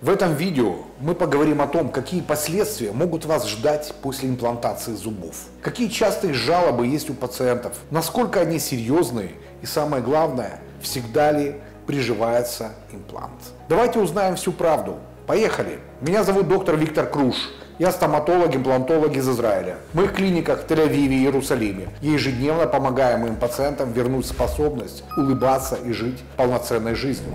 В этом видео мы поговорим о том, какие последствия могут вас ждать после имплантации зубов, какие частые жалобы есть у пациентов, насколько они серьезные и самое главное, всегда ли приживается имплант. Давайте узнаем всю правду. Поехали! Меня зовут доктор Виктор Круш. Я стоматолог, имплантолог из Израиля. В моих клиниках в Тель-Авиве и Иерусалиме ежедневно помогаем моим пациентам вернуть способность улыбаться и жить полноценной жизнью.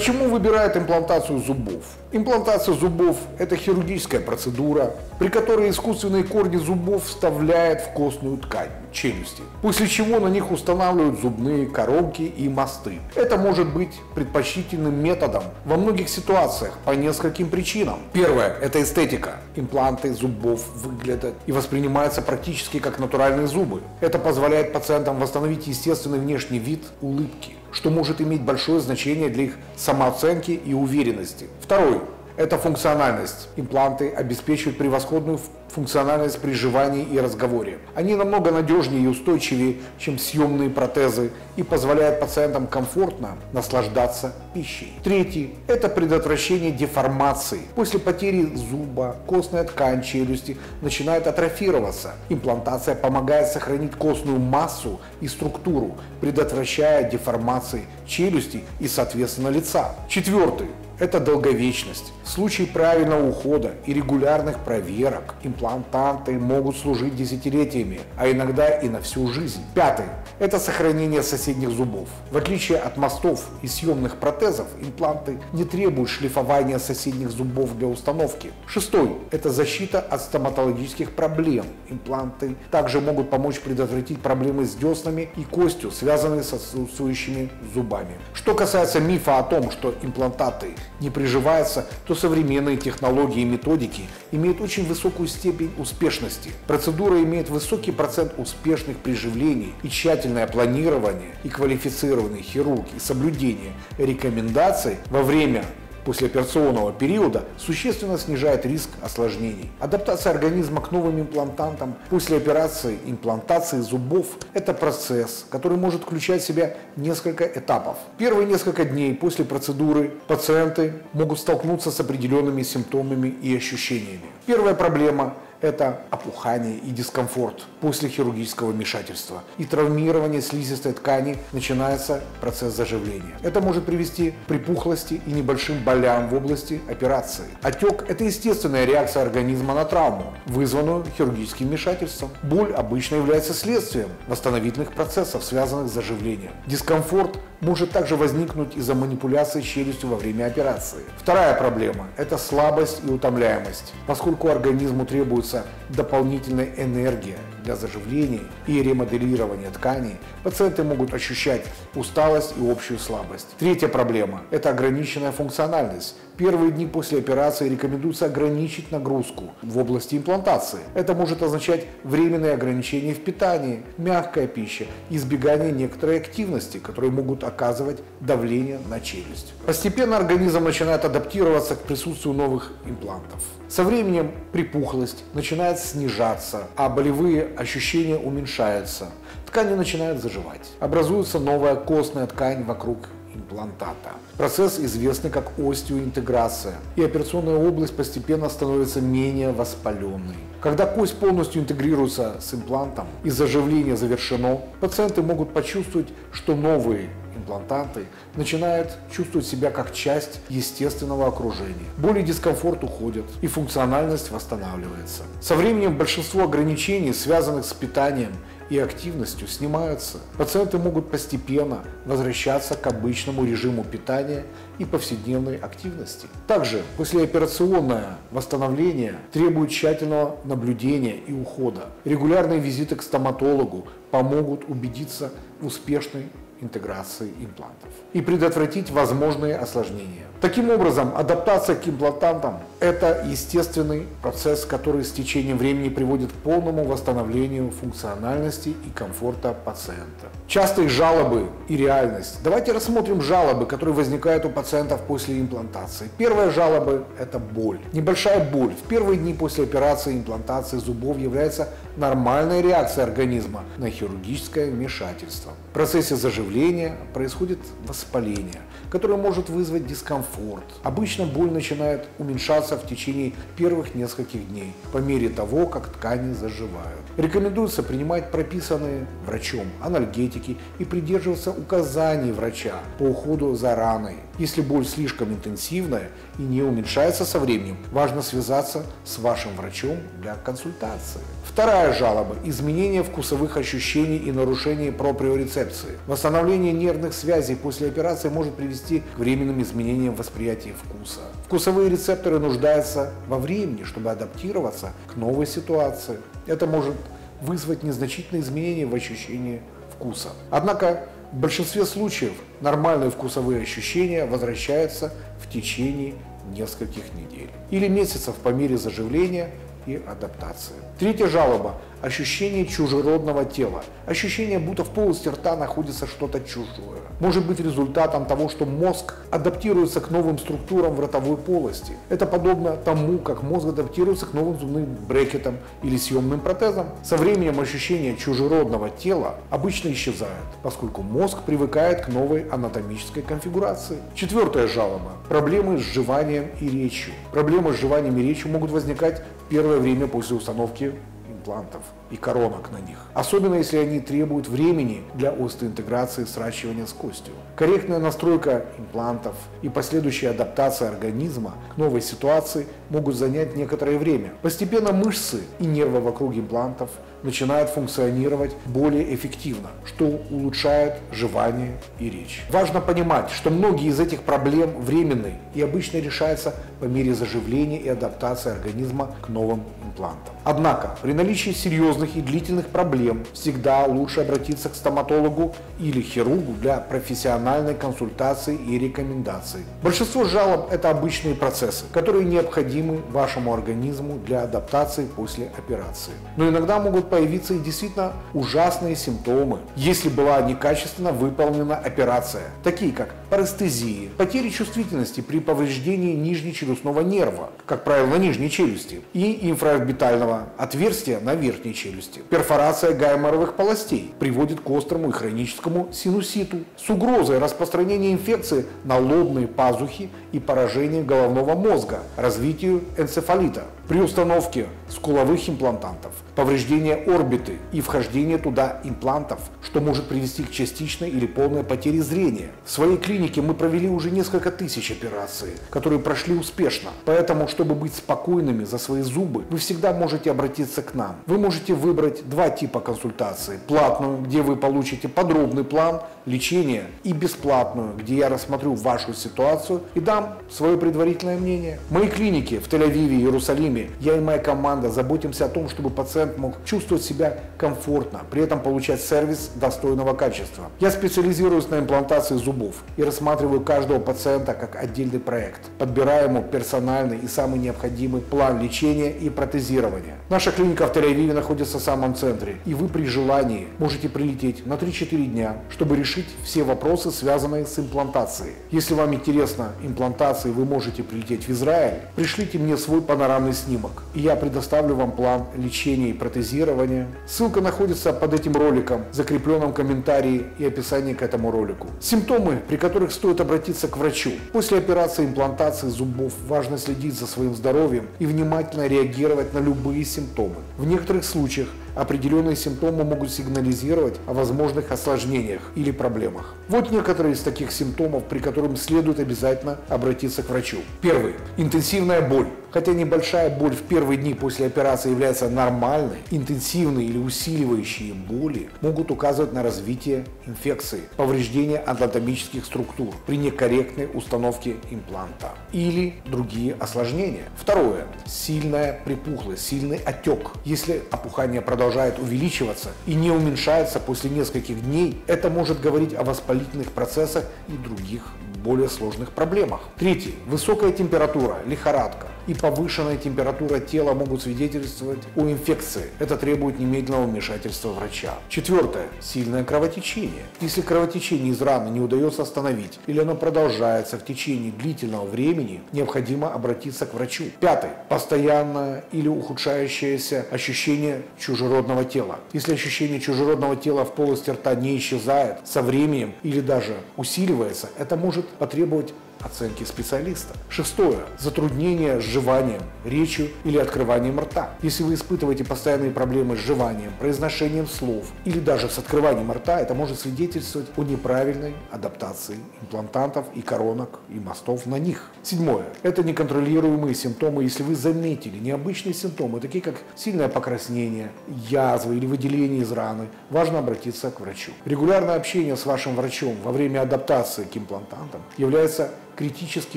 Почему выбирают имплантацию зубов? Имплантация зубов – это хирургическая процедура, при которой искусственные корни зубов вставляют в костную ткань челюсти, после чего на них устанавливают зубные коронки и мосты. Это может быть предпочтительным методом во многих ситуациях по нескольким причинам. Первое – это эстетика. Импланты зубов выглядят и воспринимаются практически как натуральные зубы. Это позволяет пациентам восстановить естественный внешний вид улыбки что может иметь большое значение для их самооценки и уверенности. Второй это функциональность. Импланты обеспечивают превосходную функциональность при жевании и разговоре. Они намного надежнее и устойчивее, чем съемные протезы и позволяют пациентам комфортно наслаждаться пищей. Третий – это предотвращение деформации. После потери зуба костная ткань челюсти начинает атрофироваться. Имплантация помогает сохранить костную массу и структуру, предотвращая деформации челюсти и, соответственно, лица. Четвертый это долговечность. В случае правильного ухода и регулярных проверок имплантанты могут служить десятилетиями, а иногда и на всю жизнь. Пятый – это сохранение соседних зубов. В отличие от мостов и съемных протезов, импланты не требуют шлифования соседних зубов для установки. Шестой – это защита от стоматологических проблем. Импланты также могут помочь предотвратить проблемы с деснами и костью, связанные с отсутствующими зубами. Что касается мифа о том, что имплантаты не приживается, то современные технологии и методики имеют очень высокую степень успешности. Процедура имеет высокий процент успешных приживлений и тщательное планирование и квалифицированный хирург и соблюдение рекомендаций во время послеоперационного периода существенно снижает риск осложнений. Адаптация организма к новым имплантантам после операции имплантации зубов – это процесс, который может включать в себя несколько этапов. Первые несколько дней после процедуры пациенты могут столкнуться с определенными симптомами и ощущениями. Первая проблема это опухание и дискомфорт после хирургического вмешательства. И травмирование слизистой ткани начинается процесс заживления. Это может привести к припухлости и небольшим болям в области операции. Отек – это естественная реакция организма на травму, вызванную хирургическим вмешательством. Боль обычно является следствием восстановительных процессов, связанных с заживлением. Дискомфорт может также возникнуть из-за манипуляции челюстью во время операции. Вторая проблема – это слабость и утомляемость, поскольку организму требуется дополнительная энергия для заживления и ремоделирования тканей, пациенты могут ощущать усталость и общую слабость. Третья проблема – это ограниченная функциональность. Первые дни после операции рекомендуется ограничить нагрузку в области имплантации. Это может означать временные ограничения в питании, мягкая пища, избегание некоторой активности, которые могут оказывать давление на челюсть. Постепенно организм начинает адаптироваться к присутствию новых имплантов. Со временем припухлость начинает снижаться, а болевые ощущения уменьшаются. Ткани начинают заживать. Образуется новая костная ткань вокруг имплантата. Процесс известный как остеоинтеграция, и операционная область постепенно становится менее воспаленной. Когда кость полностью интегрируется с имплантом и заживление завершено, пациенты могут почувствовать, что новые имплантанты начинают чувствовать себя как часть естественного окружения. Боль и дискомфорт уходят, и функциональность восстанавливается. Со временем большинство ограничений, связанных с питанием и активностью снимаются. Пациенты могут постепенно возвращаться к обычному режиму питания и повседневной активности. Также послеоперационное восстановление требует тщательного наблюдения и ухода. Регулярные визиты к стоматологу помогут убедиться в успешной интеграции имплантов и предотвратить возможные осложнения. Таким образом, адаптация к имплантантам – это естественный процесс, который с течением времени приводит к полному восстановлению функциональности и комфорта пациента. Частые жалобы и реальность. Давайте рассмотрим жалобы, которые возникают у пациентов после имплантации. Первая жалоба – это боль. Небольшая боль в первые дни после операции имплантации зубов является нормальная реакция организма на хирургическое вмешательство. В процессе заживления происходит воспаление, которое может вызвать дискомфорт. Обычно боль начинает уменьшаться в течение первых нескольких дней, по мере того, как ткани заживают. Рекомендуется принимать прописанные врачом анальгетики и придерживаться указаний врача по уходу за раной. Если боль слишком интенсивная и не уменьшается со временем, важно связаться с вашим врачом для консультации. Вторая жалоба – изменение вкусовых ощущений и нарушение проприорецепции. Восстановление нервных связей после операции может привести к временным изменениям восприятия вкуса. Вкусовые рецепторы нуждаются во времени, чтобы адаптироваться к новой ситуации. Это может вызвать незначительные изменения в ощущении вкуса. Однако в большинстве случаев нормальные вкусовые ощущения возвращаются в течение нескольких недель или месяцев по мере заживления и адаптации. Третья жалоба – ощущение чужеродного тела. Ощущение, будто в полости рта находится что-то чужое. Может быть результатом того, что мозг адаптируется к новым структурам в ротовой полости. Это подобно тому, как мозг адаптируется к новым зубным брекетам или съемным протезам. Со временем ощущение чужеродного тела обычно исчезает, поскольку мозг привыкает к новой анатомической конфигурации. Четвертая жалоба – проблемы с жеванием и речью. Проблемы с жеванием и речью могут возникать первое время после установки имплантов и коронок на них. Особенно если они требуют времени для остеоинтеграции сращивания с костью. Корректная настройка имплантов и последующая адаптация организма к новой ситуации могут занять некоторое время. Постепенно мышцы и нервы вокруг имплантов начинают функционировать более эффективно, что улучшает жевание и речь. Важно понимать, что многие из этих проблем временные и обычно решаются по мере заживления и адаптации организма к новым имплантам. Однако при наличии серьезных и длительных проблем всегда лучше обратиться к стоматологу или хирургу для профессиональной консультации и рекомендаций. Большинство жалоб – это обычные процессы, которые необходимы вашему организму для адаптации после операции. Но иногда могут появиться и действительно ужасные симптомы, если была некачественно выполнена операция, такие как парестезия, потери чувствительности при повреждении нижнечелюстного нерва, как правило, на нижней челюсти, и инфраорбитального отверстия на верхней челюсти. Перфорация гайморовых полостей приводит к острому и хроническому синуситу с угрозой распространения инфекции на лобные пазухи и поражения головного мозга, развитию энцефалита. При установке скуловых имплантантов, повреждение орбиты и вхождение туда имплантов, что может привести к частичной или полной потере зрения. В своей клинике мы провели уже несколько тысяч операций, которые прошли успешно. Поэтому, чтобы быть спокойными за свои зубы, вы всегда можете обратиться к нам. Вы можете выбрать два типа консультации. Платную, где вы получите подробный план лечения, и бесплатную, где я рассмотрю вашу ситуацию и дам свое предварительное мнение. Мои клиники в Тель-Авиве Иерусалиме я и моя команда заботимся о том, чтобы пациент мог чувствовать себя комфортно, при этом получать сервис достойного качества. Я специализируюсь на имплантации зубов и рассматриваю каждого пациента как отдельный проект, подбирая ему персональный и самый необходимый план лечения и протезирования. Наша клиника в Тель-Авиве находится в самом центре, и вы при желании можете прилететь на 3-4 дня, чтобы решить все вопросы, связанные с имплантацией. Если вам интересна имплантация, вы можете прилететь в Израиль, пришлите мне свой панорамный снимок снимок. И я предоставлю вам план лечения и протезирования. Ссылка находится под этим роликом, закрепленном комментарии и описании к этому ролику. Симптомы, при которых стоит обратиться к врачу. После операции имплантации зубов важно следить за своим здоровьем и внимательно реагировать на любые симптомы. В некоторых случаях определенные симптомы могут сигнализировать о возможных осложнениях или проблемах. Вот некоторые из таких симптомов, при которых следует обязательно обратиться к врачу. Первый. Интенсивная боль. Хотя небольшая боль в первые дни после операции является нормальной, интенсивные или усиливающие боли могут указывать на развитие инфекции, повреждение анатомических структур при некорректной установке импланта или другие осложнения. Второе. Сильная припухлость, сильный отек. Если опухание продолжает увеличиваться и не уменьшается после нескольких дней, это может говорить о воспалительных процессах и других более сложных проблемах. Третий. Высокая температура, лихорадка. И повышенная температура тела могут свидетельствовать о инфекции. Это требует немедленного вмешательства врача. Четвертое. Сильное кровотечение. Если кровотечение из раны не удается остановить или оно продолжается в течение длительного времени, необходимо обратиться к врачу. Пятое. Постоянное или ухудшающееся ощущение чужеродного тела. Если ощущение чужеродного тела в полости рта не исчезает со временем или даже усиливается, это может потребовать оценки специалиста. Шестое. Затруднение с жеванием, речью или открыванием рта. Если вы испытываете постоянные проблемы с жеванием, произношением слов или даже с открыванием рта, это может свидетельствовать о неправильной адаптации имплантантов и коронок и мостов на них. Седьмое. Это неконтролируемые симптомы, если вы заметили необычные симптомы, такие как сильное покраснение, язвы или выделение из раны, важно обратиться к врачу. Регулярное общение с вашим врачом во время адаптации к имплантантам является критически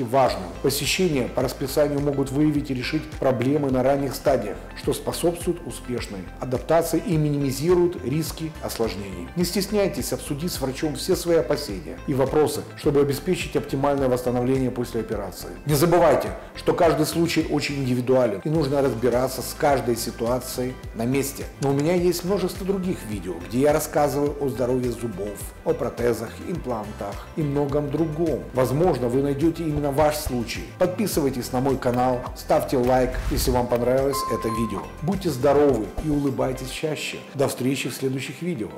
важным. Посещения по расписанию могут выявить и решить проблемы на ранних стадиях, что способствует успешной адаптации и минимизирует риски осложнений. Не стесняйтесь обсудить с врачом все свои опасения и вопросы, чтобы обеспечить оптимальное восстановление после операции. Не забывайте, что каждый случай очень индивидуален и нужно разбираться с каждой ситуацией на месте. Но у меня есть множество других видео, где я рассказываю о здоровье зубов, о протезах, имплантах и многом другом. Возможно, вы найдете найдете именно ваш случай. Подписывайтесь на мой канал, ставьте лайк, если вам понравилось это видео. Будьте здоровы и улыбайтесь чаще. До встречи в следующих видео.